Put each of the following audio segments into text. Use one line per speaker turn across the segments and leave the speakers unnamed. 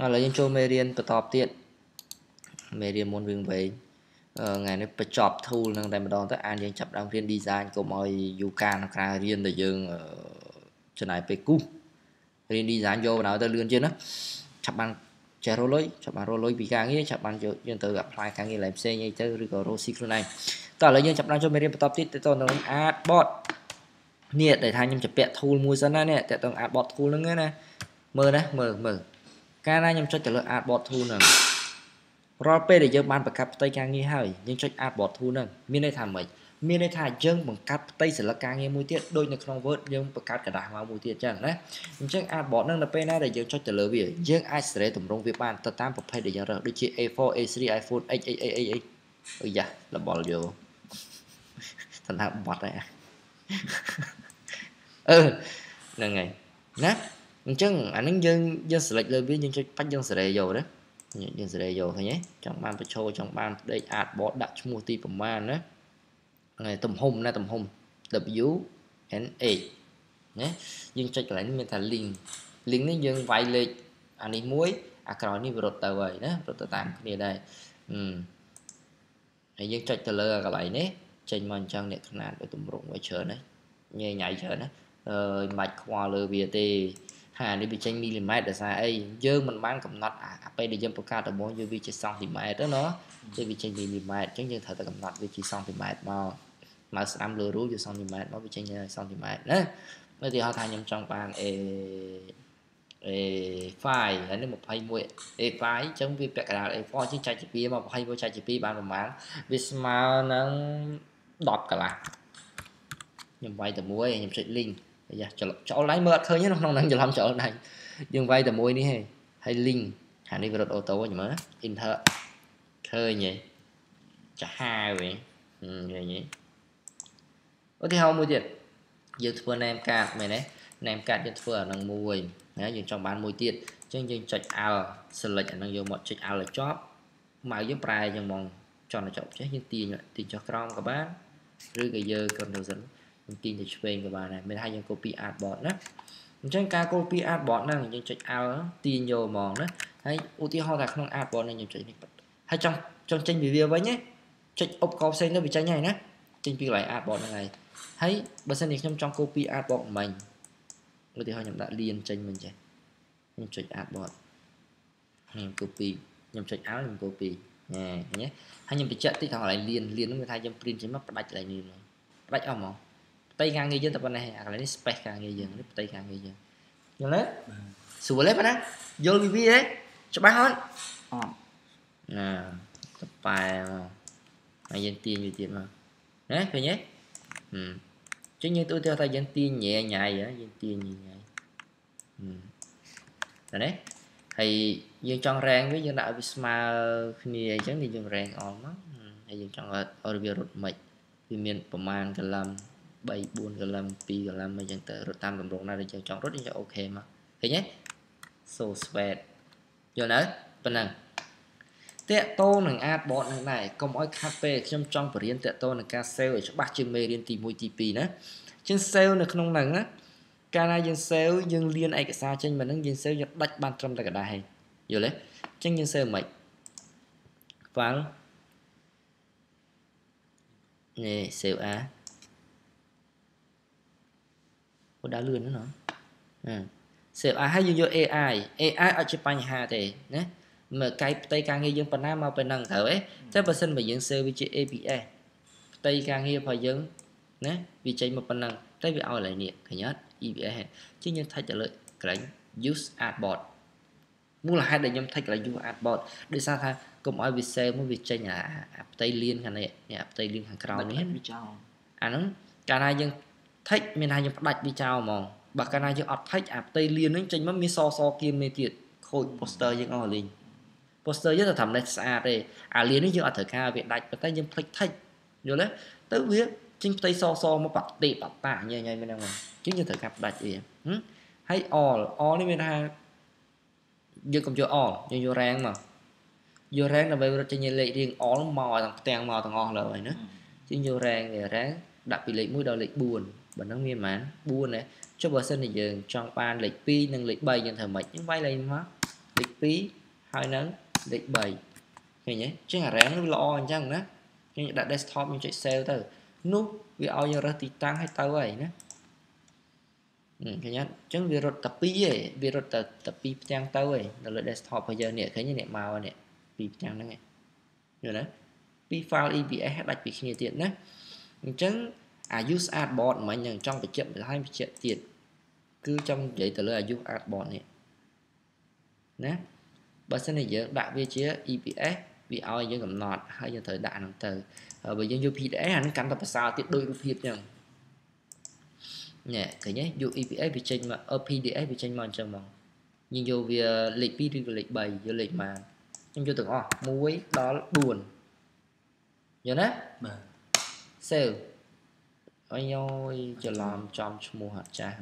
ឥឡូវយើងចូលមេរៀនបន្តទៀតមេរៀនមុនវិញវែងថ្ងៃនេះបញ្ចប់ tool នឹងតែម្ដងទៅអានយើងចាប់ដើមរៀន design កុំឲ្យយូរកាលនៅក្រៅរៀនតែយើងចំណាយពេលគូសរៀន design យកបណ្ដោយទៅលឿនជាងណាចាប់បានចេះរលុយចាប់បានរលុយពីការងារចាប់បានយើងទៅ apply ការងារឡើងផ្សេងអីទៅឬក៏រកស៊ីខ្លួនឯងតោះឥឡូវយើងចាប់បានចូលមេរៀនបន្តទៀតទៅទៅនឹង artboard នេះដែលថាខ្ញុំជពាក់ tool មួយសិនណានេះតើតើ artboard tool ហ្នឹងណាមើលណាមើលមើល កាលណាខ្ញុំចុចទៅលើ artboard tool ហ្នឹងរាល់ពេលដែលយើងបានបង្កើតផ្ទៃការងារហើយយើងចុច artboard tool ហ្នឹងមានន័យថាម៉េចមានន័យថាយើងបង្កើតផ្ទៃសិលឹកការងារមួយទៀតដូចនៅក្នុង Word យើងបង្កើតกระดาษមកមួយទៀតអញ្ចឹងណាអញ្ចឹង artboard ហ្នឹងនៅពេលណាដែលយើងចុចទៅលើវាយើងអាចសេរីតម្រង់វាបានទៅតាមប្រភេទដែលយើងរើសដូចជា A4 A3 iPhone X X X X អីយ៉ាលបលយកសណ្ដាប់បត់ហើយអឺហ្នឹងហើយណា អញ្ចឹងអានឹងយើងយើង select លើវាយើងចុចបាច់យើងសេរីយកណាយើងសេរីយកឃើញទេចង់បានបញ្ឈរចង់បានផ្ដេក artboard ដាក់ឈ្មោះទីប្រមាណណាហើយទំហំណាទំហំ W and A ណាយើងចុចកន្លែងនេះមានថា link link នេះយើងវាយលេខអានេះមួយអាក្រោយនេះវារត់ទៅហើយណារត់ទៅតាមគ្នាដែរអឺហើយយើងចុចទៅលើកន្លែងនេះចេញមកអញ្ចឹងអ្នកຂະຫນាតទៅទម្រង់វាច្រើនណាញ៉ៃញ៉ៃច្រើនណាអើយមិនបាច់ខ្វល់លើវាទេ ហើយនេះវាចេញមីលីម៉ែត្រដោយសារអីយើងមិនបានកំណត់អាពេលដែលយើងបង្កើតដំបូងយើងវាជាសង់ទីម៉ែត្រណាគឺវាចេញមីលីម៉ែត្រអញ្ចឹងយើងត្រូវតែកំណត់វាជាសង់ទីម៉ែត្រមកមកស្ដាំលើរូយកសង់ទីម៉ែត្រមកវាចេញសង់ទីម៉ែត្រណាឧទាហរណ៍ថាខ្ញុំចង់បាន A A5 ហើយនេះ21 A5 អញ្ចឹងវាពាក់កណ្ដាល A4 ជាងចែកជា2មក21ចែកជា2បានប្រហែលវាស្មើនឹង10កន្លះខ្ញុំវាយតែមួយខ្ញុំចុច link យ៉ាច្រឡំចូលឡាយមើលអត់ឃើញទេក្នុងហ្នឹងច្រឡំចូលឡាយយើងវាយតែមួយនេះហេហើយ link ខាងនេះវារត់អូតូខ្ញុំមើល enter ឃើញហេចាហាវហេឃើញហេឧទាហរណ៍មួយទៀតយើងធ្វើ name card មែនទេ name card យើងធ្វើអានឹងមួយណាយើងចង់បានមួយទៀតអញ្ចឹងយើងចុច alt select អានឹងយកមកចុច alt ឲ្យជាប់ម៉ៅយើងប្រែយើងមកចន់ឲ្យជាប់ចេះយើងទាញទាញចុះក្រោមក៏បានឬក៏យើង control យើងទាញទៅឆ្វេងក៏បានដែរមានថាយើង copy artboard ណាអញ្ចឹងការ copy artboard ហ្នឹងយើងចុច alt ទាញយកហ្មងណាហើយឧទាហរណ៍ថាក្នុង artboard ហ្នឹងយើងចុចនេះហើយចង់ចង់ចេញពីវាវិញណាចុចឧបករណ៍ផ្សេងទៅវាចេញហើយណាចេញពីកន្លែង artboard ហ្នឹងហើយហើយបើសិនជាខ្ញុំចង់ copy artboard មិញឧទាហរណ៍ខ្ញុំដាក់លៀនចេញមិនចេះខ្ញុំចុច artboard ខ្ញុំ copy ខ្ញុំចុច alt ខ្ញុំ copy ណែឃើញទេហើយខ្ញុំបញ្ជាក់តិចថាកន្លែងលៀនលៀននោះគឺថាយើង print ចេញមកផ្ដាច់កន្លែងនេះផ្ដាច់អស់ហ្មង ផ្ទៃការងារយើងតែប៉ុណ្ណេះអាកន្លែងនេះ space ការងារយើងនេះផ្ទៃការងារយើងយល់ទេស្រួលទេប៉ុណ្ណាយល់ពីវាទេច្បាស់អត់អត់ណាតប៉ែមកហើយយើងទាញវាទៀតមកណាឃើញទេហឹមចឹងយើងទូទៅថាយើងទាញញ៉ែញ៉ៃយើងទាញញ៉ែញ៉ៃហឹមតែនេះហើយយើងចង់រែងវាយើងដាក់ឲ្យវាស្មើគ្នាអញ្ចឹងយើងរែងអស់មកហើយយើងចង់ឲ្យវារត់មិនវាមានប្រមាណកលឹម 3 4កលឹម2កលឹមអញ្ចឹងទៅរត់តាមតម្រងណាដែលយើងចង់រត់យើងចង់អូខេមកឃើញទេ so sweat យល់នៅប៉ុណ្ណឹងតកតោនឹង artboard នឹងដែរកុំឲ្យខាត់ពេលខ្ញុំចង់បរៀនតកតោនឹងការ save ឲ្យច្បាស់ជាងមេរៀនទី1ទី2ណាជាង save នៅក្នុងហ្នឹងណាកាលណាយើង save យើងលៀនឯកសារចេញមកហ្នឹងយើង save យើងដាច់បានត្រឹមតែกระดาษហើយយល់ទេអញ្ចឹងយើង save មិន file នេះ save as អូដើរលឿនណាណា save អាហើយយើងយក AI AI អត់ជាបញ្ហាទេណាមើលកែផ្ទៃការងារយើងប៉ុណ្ណាមកប៉ុណ្ណឹងត្រូវទេតែបើសិនបើយើង save វាជា APS ផ្ទៃការងាររបស់យើងណាវាចេញមកប៉ុណ្ណឹងតែវាឲ្យឡើយនេះឃើញអត់ EPS ជាងយើងថាច់ទៅលើកន្លែង use artboard មូលហេតុដែលខ្ញុំថាច់កន្លែង use artboard ដោយសារថាកុំឲ្យវា save មកវាចេញអាផ្ទៃលៀនខាងនេះអាផ្ទៃលៀនខាងក្រោមនេះវាចោលអាហ្នឹងកាលណាយើង ថិចមានថាយើងផ្ដាច់វាចោលហ្មងបើកាលណាយើងអត់ថិចអាផ្ទៃលៀនហ្នឹងចេញមកមានសសគៀមនេះទៀតខូច poster យើងអស់លេង poster យើងទៅតាមនេះស្អាតទេអាលៀននេះយើងអត់ត្រូវការវាដាច់ប៉ុន្តែយើងផ្លិចថិចយល់ទេទៅវាចេញផ្ទៃសសមកបាត់ទេបាត់តាញ៉ៃញ៉ៃមែនហ្នឹងចឹងយើងត្រូវការផ្ដាច់វាហើយ all all នេះមានថាយើងកុំយក all យើងយក rank មកយក rank ដើម្បីរត់ចេញលេខរៀង all មកទាំងផ្ទាំងមកទាំងអស់លើហើយណាជាងយក rank វា rank ដាក់ពីលេខ1ដល់លេខ4 បើនឹងមានប៉ុន្មាន4ណាចុះបើសិនជាយើងចង់បានលេខ2និងលេខ3យើងធ្វើម៉េចយើងវាយលេខមកលេខ2ហើយនឹងលេខ3ឃើញទេអញ្ចឹងអារ៉ែងវាល្អអញ្ចឹងណាអញ្ចឹងដាក់ desktop យើងចុច save ទៅនោះវាឲ្យយើងរើសទីតាំងឲ្យទៅហើយណាឃើញអញ្ចឹងវារត់តែ2ឯងវារត់តែតែ2ផ្ទាំងទៅឯងនៅលើ desktop របស់យើងនេះឃើញនេះមកនេះ2ផ្ទាំងហ្នឹងឯងយល់ទេពី file EBS ដាច់ពីគ្នាទៀតណាអញ្ចឹង អា use artboard មិញយើងចង់បញ្ជាក់បន្ថែមបញ្ជាក់ទៀតគឺចង់និយាយទៅលើអា use artboard នេះណាបើសិនជាយើងដាក់វាជា EPS វាឲ្យយើងកំណត់ហើយយើងត្រូវដាក់ហ្នឹងទៅបើយើងយក PDF អាហ្នឹងកាន់តែប្រសើរទៀតដូចរូបភាពអញ្ចឹងញ៉ែឃើញទេយក EPS វាចេញមក PDF វាចេញមកអញ្ចឹងហ្មងយើងយកវាលេខ2ឬក៏លេខ3យកលេខម៉ានខ្ញុំយកទាំងអស់1ដល់4យល់ណា
បាទ
save អញយច្រឡំចំឈ្មោះអត់ចាស់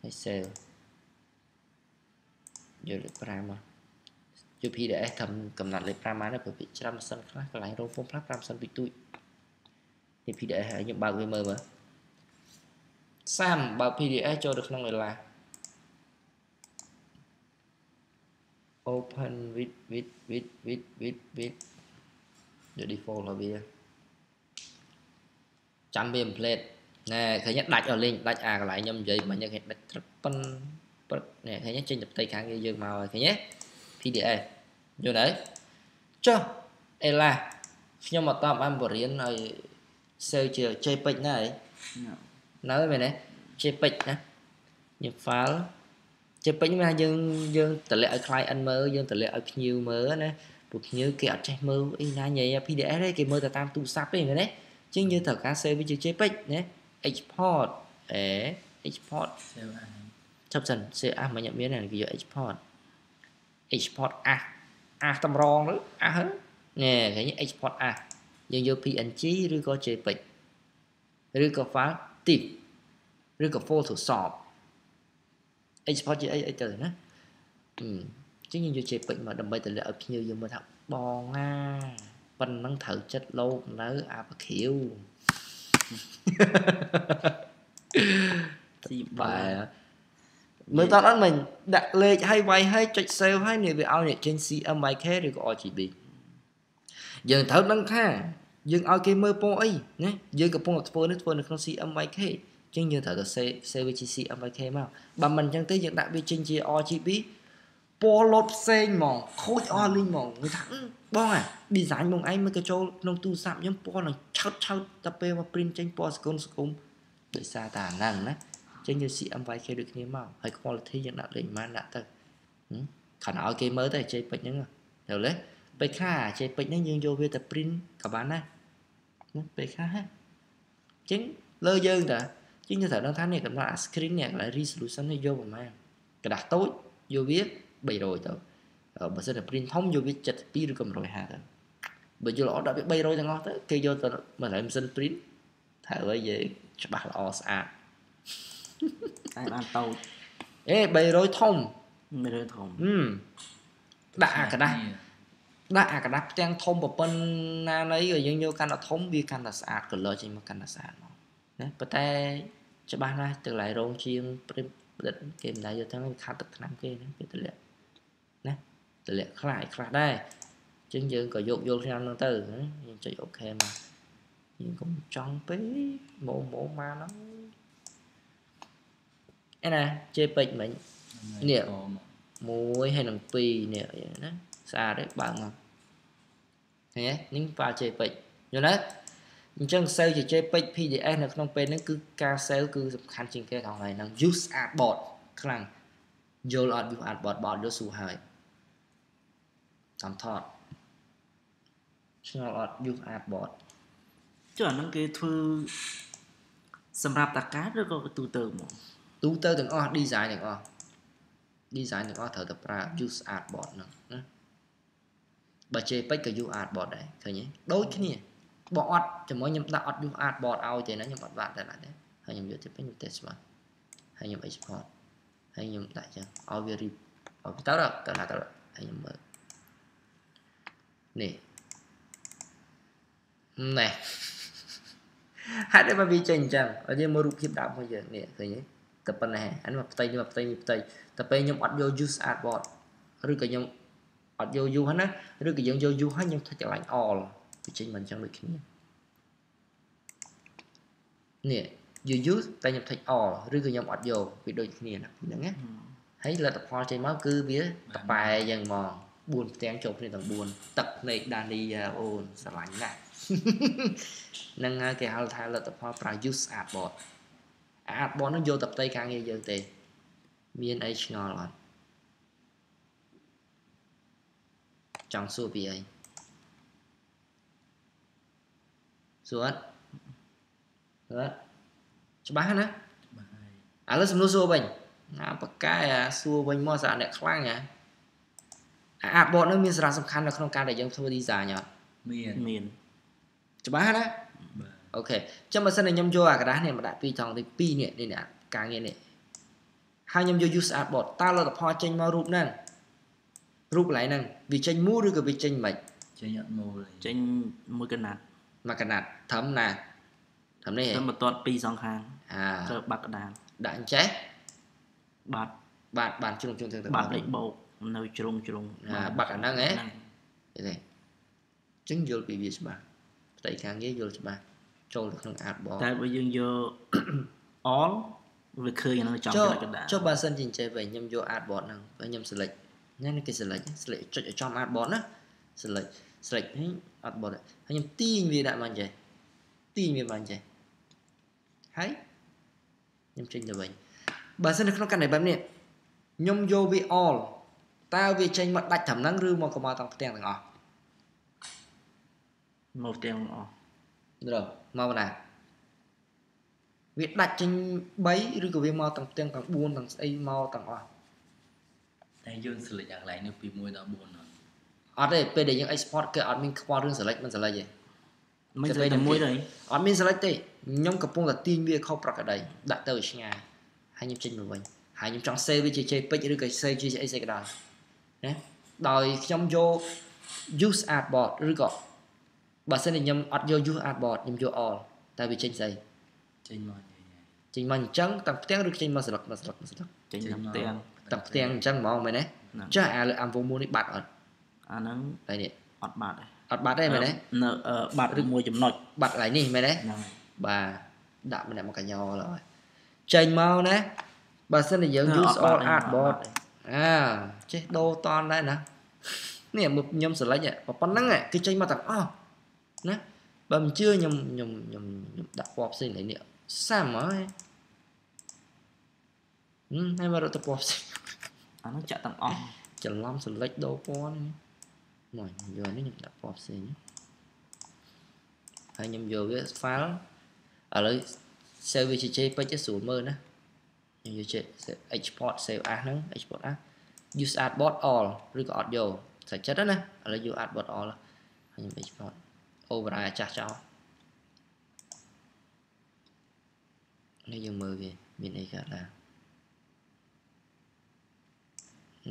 ហើយ save យកលេខ5មកយក PDF ត្រឹមកំណត់លេខ5មកព្រោះវាច្រើនម៉ាស៊ីនខ្លះកន្លែងរោងហ្វុំខ្លះ5ម៉ាស៊ីនពីទូចនេះ PDF ហើយខ្ញុំបើកវាមើលមើលសាមបើ PDF ចូលទៅក្នុង Ella open with with with with with with the default របស់វា ចាំវា template ណែឃើញដាច់អស់លេងដាច់អាកន្លែងខ្ញុំនិយាយមិញឃើញដាច់ត្រឹបប៉ុនព្រឹកណែឃើញចេញទៅផ្ទៃខាងយើងមកឃើញទេ PDF យល់ទេចុះអេឡាខ្ញុំអត់តាមបានបរៀនឲ្យសេវជា JPEG ណាអីនៅមែនទេ JPEG ណាខ្ញុំ file JPEG មានថាយើងយើងតម្លាក់ឲ្យ client មើលយើងតម្លាក់ឲ្យភ្ញៀវមើលណាពួកភ្ញៀវគេអត់ចេះមើលអីណាញ៉ៃ PDF ទេគេមើលតែតាមទូរស័ព្ទទេមែនទេ អញ្ចឹងយើងត្រូវការ save វាជា JPEG ណា export អេ export
save អា
ចាប់សិន save អាមិនមានទេគេយក export export អាអាតម្រងទៅអានេះឃើញ export អាយើងយក PNG ឬក៏ JPEG ឬក៏ file TIFF ឬក៏ Photoshop export ជាអីអីទៅណាអញ្ចឹងយើងយក JPEG មកដើម្បីតម្លាក់ឲ្យភ្ញៀវយើងមើលថាបងណា ប៉ុណ្ណឹងត្រូវចិត្តលោកនៅអាបខៀវទីបែមើលតអត់មិញដាក់លេខឲ្យវាយឲ្យចុច save ឲ្យនេះវាឲ្យអ្នកចេញ CMYK ឬក៏ RGB យើងត្រូវដឹងថាយើងឲ្យគេមើលពណ៌អីណាយើងកំពុងតែធ្វើនេះធ្វើនៅក្នុង CMYK អញ្ចឹងយើងត្រូវតែ save save វាជា CMYK មកបើមិនអញ្ចឹងទេយើងដាក់វាចេញជា RGB ពណ៌លោតផ្សេងហ្មងខូចអស់លីងហ្មងនិយាយថាបងអា design មកឯងមកក៏ចូលក្នុងទូរស័ព្ទខ្ញុំពណ៌នឹងឆោតឆោតតែពេលមក print ចេញពណ៌សកុនសគុំដោយសារតែអាហ្នឹងណាចឹងយើង CMYK ដូចគ្នាមកហើយ quality យើងដាក់លេខម៉ានដាក់ទៅខណៈឲ្យគេមើលទៅ JPEG ហ្នឹងទៅលេពេលខ្លះ JPEG ហ្នឹងយើងយកវាទៅ print ក៏បានដែរពេលខ្លះហ៎ចឹងលើយើងតាជាងយើងត្រូវដឹងថានេះកំណត់អា screen នេះកន្លែង resolution នេះយកប្រហែលกระดาษតូចយកវា 300ទៅបើសិនតែ print ធំយកវា72ឬក៏150ទៅបើយកល្អដាក់វា300ទាំងអស់ទៅគេយកទៅមកម៉ាស៊ីន print ត្រូវឲ្យយើងច្បាស់ល្អស្អាត
តែបានតូច
អេ300ធំ
300ធំ
ហឹមដាក់អាกระดาษដាក់អាกระดาษផ្ទាំងធំប្រពន្ធណាណីយើងយកកាន់តែធំវាកាន់តែស្អាត color ចេញមកកាន់តែស្អាតមកណាប៉ុន្តែច្បាស់ណាស់ទៅឡៃរោងជាងព្រឹបផ្ដិតគេមិនដែរយកទាំងខាត់ទឹកឆ្នាំគេហ្នឹងគេតម្លាក់ណា តម្លាក់ខ្លះឯខ្លះដែរអញ្ចឹងយើងក៏យកយល់ឆ្នាំហ្នឹងទៅយើងចុចអូខេមកយើងកុំចង់ពេកម៉ូម៉ូមកហ្នឹងឯណាជេពេជ្រមិញនេះមួយហើយនឹង2នេះណាស្អាតទេបើកមកឃើញទេនេះប៉ាជេពេជ្រយល់ទេអញ្ចឹង save ជា JPEG PDF នៅក្នុងពេលហ្នឹងគឺការ save គឺសំខាន់ជាងគេខាងហ្នឹង use artboard ខ្លាំងយល់អត់ use artboard បោតយល់ស៊ូហើយ តាមថតឆ្ងល់អត់ use artboard
ចុះអាហ្នឹងគេធ្វើសម្រាប់តាកាឬក៏ទូទៅហ្មង
ទូទៅទាំងអស់ design ទាំងអស់ design ទាំងអស់ត្រូវតែប្រើ use artboard ហ្នឹងណាបើ JPEG ក៏ use artboard ដែរឃើញទេដូចគ្នាបើអត់ជាមួយខ្ញុំដាក់អត់ use artboard ឲ្យទេណាខ្ញុំអត់បាក់តែណាទេហើយខ្ញុំយក JPEG ខ្ញុំ test មកហើយខ្ញុំ export ហើយខ្ញុំដាក់ចឹងឲ្យវា rip ឲ្យទៅដល់ទៅណាទៅហើយខ្ញុំមើល នេះណែហេតុអីបើវាចេញអញ្ចឹងឲ្យយើងមើលរូបភាពដើមរបស់យើងនេះឃើញទេតែប៉ុណ្ណេះអានេះមកផ្ទៃនេះមកផ្ទៃនេះផ្ទៃតែពេលខ្ញុំអត់យក use artboard ឬក៏ខ្ញុំអត់យក use ហ្នឹងណាឬក៏យើងយក use ហើយខ្ញុំថុចកន្លែង all វាចេញមិនអញ្ចឹងដូចគ្នានេះ you use តែខ្ញុំថុច all ឬក៏ខ្ញុំអត់យកវាដូចគ្នាណាហ្នឹងណាហើយលទ្ធផលចេញមកគឺវាតប៉ែយ៉ាងហ្មង 4ផ្ទាំងចូលគ្នាទាំង4ទឹកភ្នែកដានីអូនស្រឡាញ់ណាស់ហ្នឹងហើយគេហៅថាលទ្ធផលប្រើ use artboard artboard ហ្នឹងយកតែផ្ទៃការងារយើងទេ មានអីឆ្ងល់អត់ចង់សួរពីអីសួរអត់សួរអត់ច្បាស់ណា
បាទហើយ
ឥឡូវសំណួរសួរវិញណាបកកែអាសួរវិញមកសារអ្នកខ្លាំងហ่ะ អាបតនឹងមានសារៈសំខាន់នៅក្នុងការដែលយើងធ្វើ design អត់
មាន
មាន
ច្បាស់ណាអូខេចាំបើសិនតែខ្ញុំយកអាក្រដាសនេះមកដាក់ពីត្រង់ទី2នេះនេះការងារនេះហើយខ្ញុំយក use artboard តើលទ្ធផលចេញមករូបហ្នឹងរូបកន្លែងហ្នឹងវាចេញមូលឬក៏វាចេញមិន
ចេញអត់មូល
ចេញមួយកណាត់
មួយកណាត់ត្រឹមណាត្រឹមនេះ
ត្រឹមបន្ទាត់ពីរសងខាង
អា
ត្រូវបាត់កណ្ដាល
ដាក់អញ្ចេះ
បាត់
បាត់បានជ្រុងជ្រុងទាំងទៅ
បាត់លេខបោក នៅជ្រុងជ្រុង
អាបាត់អាហ្នឹងហ៎
ហ្នឹង
ទេចឹងយល់ពីវាច្បាស់ផ្ទៃខាងងារយល់ច្បាស់ចូលទៅក្នុង artboard
តែបើយើងយក all វាឃើញអាហ្នឹងចំ
ចុះ
ចំណុចកណ្ដាល
ចុះបើសិនជាអញ្ចេះវិញខ្ញុំយក artboard ហ្នឹងហើយខ្ញុំ select ញ៉ាំនេះគេ select select ចុចឲ្យចំ artboard ណា select select ហើយ artboard ហើយខ្ញុំទាញវាដាក់មកអញ្ចេះទាញវាមកអញ្ចេះហើយខ្ញុំចេញទៅវិញបើសិននៅក្នុងករណីបែបនេះខ្ញុំយកវា all តើវាចេញមកដាច់ត្រឹមហ្នឹងឬមកក៏មកទាំងផ្ទាំងទាំងអស់
មកទាំងអស់
រកមកបណ្ណាវាដាច់ចេញ3ឬក៏វាមកទាំងផ្ទាំងទាំង4ទាំងស្អីមកទាំងអស់
តែយើង select អាកន្លែងនេះពី1ដល់4អត់
អត់ទេពេលដែលយើង export គឺអត់មានខ្វល់រឿង select មិន select ទេ
មិន
ទៅ
ស្អី
ទៅ
តែមួយ
ទៀត
ទេ
អត់មាន select ទេខ្ញុំកំពុងតែទាញវាខុសប្រក្រតីដាក់ទៅឲ្យឆ្ងាយហើយខ្ញុំចេញមកវិញហើយខ្ញុំចង់ save វាជា JPEG ឬក៏ save ជាអីស្អីក៏ដោយ ណាដោយខ្ញុំយក use artboard ឬក៏បើសិនជាខ្ញុំអត់យក use artboard ខ្ញុំយក all តែវាចេញស្អី
ចេញមកនិយាយ
ចេញមកអញ្ចឹងទាំងផ្ទាំងឬចេញមកស្លឹកមកស្លឹកមកស្លឹក
ចេញ
ចេញ
តាម
មក
ផ្ទាំង
ទាំងផ្ទាំងអញ្ចឹងហ្មងមែនទេ
ហ្នឹង
ចាអាលើអាំវងមូលនេះបាត់អត់
អាហ្នឹង
ហើយនេះ
អត់បាត់ទេ
អត់បាត់ទេមែនទេ
នៅអឺបាត់ឬមួយចំណុច
បាត់កន្លែងនេះមែនទេ
ហ្នឹងហើយ
បាទដាក់ម្នាក់មកកញ្ញោឡើយចេញមកណាបើសិនជាយើង
អ
use
ត់បាត់
all
ទេ
artboard
អត់បាត់ទេ
អាចេះដូរតនដែរណានេះមើលខ្ញុំ select ហ៎ប៉ុណ្ណឹងហ៎គឺចេញមកទាំងអស់ណាបើមិនជឿខ្ញុំខ្ញុំខ្ញុំខ្ញុំដាក់ពណ៌ផ្សេងនេះនេះសាំហើយហឹមហើយមករកទៅពណ៌ផ្សេង
អាហ្នឹងចាក់ទាំងអស់
ច្រឡំ select ដូរពណ៌នេះមកយកនេះខ្ញុំដាក់ពណ៌ផ្សេងហើយខ្ញុំយកវា file ឥឡូវ save វាជា JPEG ទៅស្រួលមើលណា ខ្ញុំយកជា export save as ហ្នឹង export as use artboard all ឬក៏អត់យកសាច់ចិត្តណាឥឡូវយក artboard all ហើយខ្ញុំ export override អាចាស់ចោលនេះយើងមើលវាមានអីកើតឡើង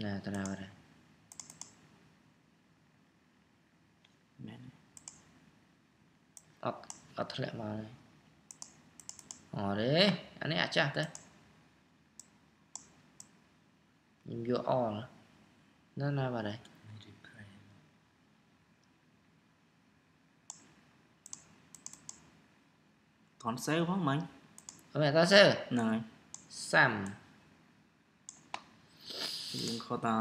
ណាតាណាបាត់ហើយ
មែន
អត់អត់ធ្លាក់មកទេអត់ទេអានេះអាចចាស់ទៅ ខ្ញុំយកអល់ណាណាបាត់ហើយ
replay
ថនសេវផងមិញ
អត់មែនតើសើ
ហ្នឹងហើយ
សាំ
យើងខតថា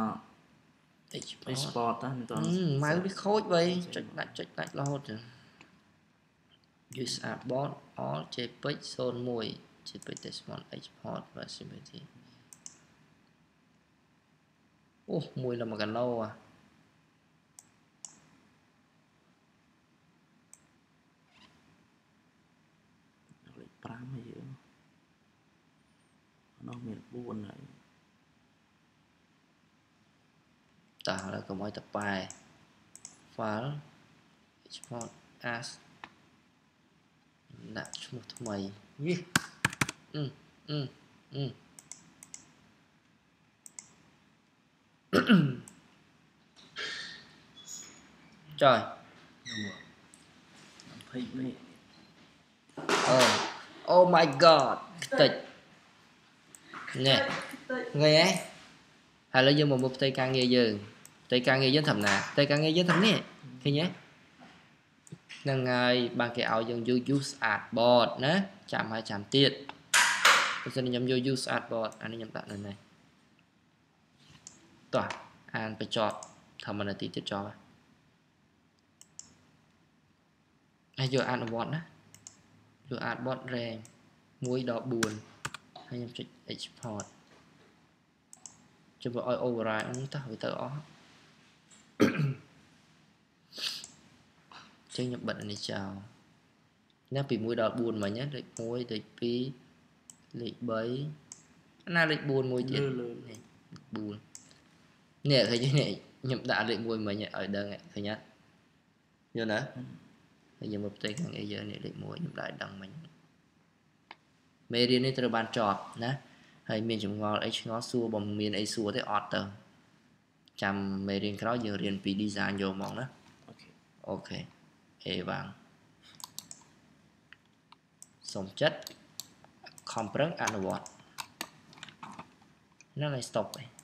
export
export ទៅមិនត
អឺម៉ៅនេះខូចបីចុចដាច់ចុចដាច់រហូតចឹង use artboard all jpeg 01 jpeg test one export visibility អូមួយនៅមកកាណូអា
លេខ5ហើយយើងអានោះមាន4ហើយ
តោះឥឡូវកុំឲ្យតប៉ែ file export as ដាក់ឈ្មោះថ្មីយីអឺអឺអឺ ចុះ
នោះ20
នេះ
អូ Oh my god ខ្ទេចនេះងាយហ៎ឥឡូវយើងមកមើលផ្ទៃការងារយើងផ្ទៃការងារយើងធម្មតាផ្ទៃការងារយើងធម្មនេះឃើញទេហ្នឹងហើយបានគេឲ្យយើងយក use artboard ណាចាំហើយចាំទៀតបើសិនខ្ញុំយក use artboard អានេះខ្ញុំដាក់នៅនេះ តោះអានបញ្ចប់ធម្មតាទីទៀតចប់ហើយយកអនុវត្តណាយក artboard rank 1ដល់4ហើយខ្ញុំចុច export ចាំបើឲ្យ override ហ្នឹងតោះវាទៅអស់ចឹងខ្ញុំបិទអានេះចោលណាពី1ដល់4មិញណាលេខ1លេខ2លេខ3ណាលេខ4មួយទៀត
លើលើ
នេះ4នេះឃើញទេនេះខ្ញុំដាក់លេខ1មិញឲ្យដឹងឃើញអត់យល់ណាហើយយើងមើលផ្ទៃខាងអីយើងនេះលេខ1ខ្ញុំដាក់ឲ្យដឹងមិញមេរៀននេះត្រូវបានចប់ណាហើយមានចម្ងល់អីឆ្ងល់សួរបើមិនមានអីសួរទេអត់ទៅចាំមេរៀនក្រោយយើងរៀនពី design យកមកណា OK OK អេវ៉ាងសូមចិត្តខំប្រឹងអនុវត្តហ្នឹងហើយ stop ឯង